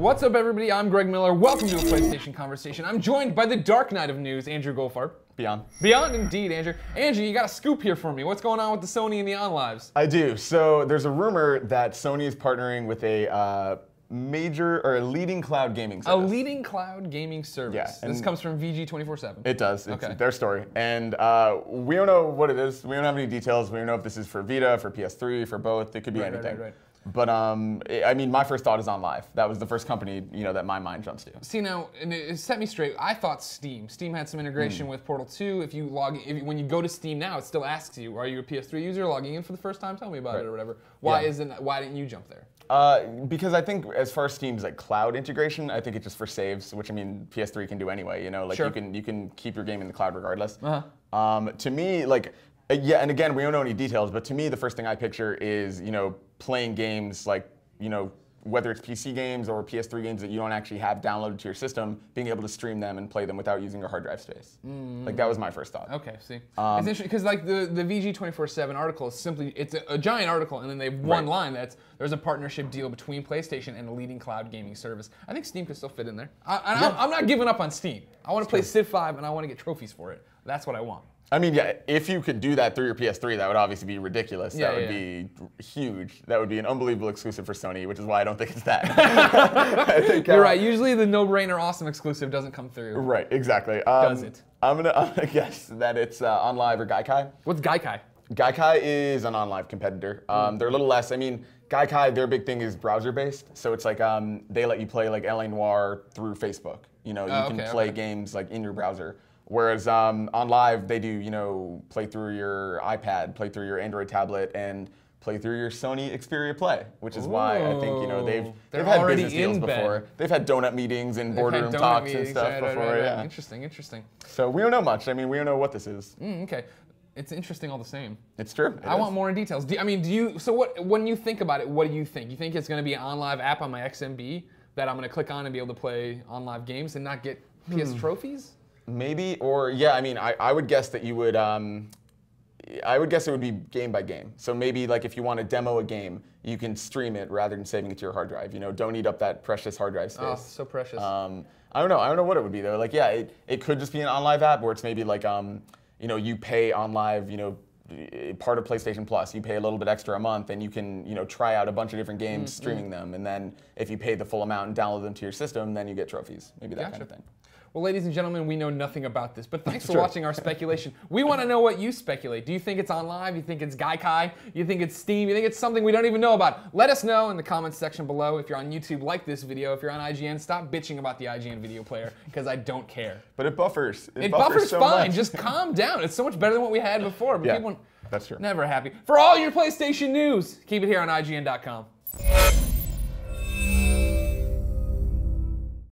What's up, everybody? I'm Greg Miller. Welcome to a PlayStation Conversation. I'm joined by the Dark Knight of News, Andrew Goldfarb. Beyond. Beyond, indeed, Andrew. Andrew, you got a scoop here for me. What's going on with the Sony and the OnLives? I do. So there's a rumor that Sony is partnering with a uh, major or a leading cloud gaming A leading cloud gaming service. Yeah, this comes from VG 24 7. It does. It's Okay. their story. And uh, we don't know what it is. We don't have any details. We don't know if this is for Vita, for PS3, for both. It could be right, anything. right, right. But um, I mean, my first thought is OnLive. That was the first company you know that my mind jumps to. See now, and it set me straight. I thought Steam. Steam had some integration Hmm. with Portal 2. If you log, if you, when you go to Steam now, it still asks you, "Are you a PS3 user logging in for the first time? Tell me about it or whatever." Why Yeah. isn't? Why didn't you jump there? Uh, because I think as far as Steam's like cloud integration, I think it's just for saves, which I mean PS3 can do anyway. You know, like Sure. you can you can keep your game in the cloud regardless. Uh-huh. Um, to me, like uh, yeah, and again we don't know any details, but to me the first thing I picture is you know playing games like you know whether it's PC games or PS3 games that you don't actually have downloaded to your system, being able to stream them and play them without using your hard drive space. Like that was my first thought. Okay, see, Um, it's interesting because like the the VG twenty four seven article is simply it's a, a giant article, and then they have one Right. line that's there's a partnership deal between PlayStation and a leading cloud gaming service. I think Steam could still fit in there. I, and I'm, I'm not giving up on Steam. I want to play Civ five, and I want to get trophies for it. That's what I want. I mean, yeah, if you could do that through your PS3, that would obviously be ridiculous. Yeah, that would yeah. be huge. That would be an unbelievable exclusive for Sony, which is why I don't think it's that. Think, You're uh, right. Usually the no brainer awesome exclusive doesn't come through. Right, exactly. Um, Does it? I'm gonna, I'm gonna guess that it's uh, OnLive or Gaikai. What's Gaikai? Gaikai is an OnLive competitor. Um, they're a little less. I mean, Gaikai, their big thing is browser based, so it's like um, they let you play like LA Noire through Facebook. You know, you Oh, can play okay. games like in your browser. Whereas um, OnLive, they do you know play through your iPad, play through your Android tablet, and play through your Sony Xperia Play, which is why I think you know they've They're they've had business deals bed. before. They've had donut meetings and They've boardroom talks meetings, and stuff right, before. right, right. Yeah. Interesting, interesting. So we don't know much. I mean, we don't know what this is. Mm, okay, it's interesting all the same. It's true. It I is. want more in details. Do, I mean, do you? So what? When you think about it, what do you think? You think it's going to be an OnLive app on my XMB that I'm going to click on and be able to play OnLive games and not get PS Hmm. trophies? Maybe, or yeah, I mean, I, I would guess that you would, um, I would guess it would be game by game. So maybe like if you want to demo a game, you can stream it rather than saving it to your hard drive. You know, don't eat up that precious hard drive space. Oh, so precious. Um, I don't know. I don't know what it would be though. Like, yeah, it, it could just be an OnLive app, or it's maybe like, um, you know, you pay OnLive, you know, eh, part of PlayStation Plus. You pay a little bit extra a month, and you can, you know, try out a bunch of different games, Mm-hmm. streaming them, and then if you pay the full amount and download them to your system, then you get trophies. Maybe that kind of thing. Well, ladies and gentlemen, we know nothing about this, but thanks for Sure. watching our speculation. We want to know what you speculate. Do you think it's OnLive? You think it's Gaikai? You think it's Steam? You think it's something we don't even know about? Let us know in the comments section below. If you're on YouTube, like this video. If you're on IGN, stop bitching about the IGN video player because I don't care. But it buffers. It buffers, so fine. much. Just calm down. It's so much better than what we had before. But Yeah, people that's true. never happy. For all your PlayStation news, keep it here on IGN.com.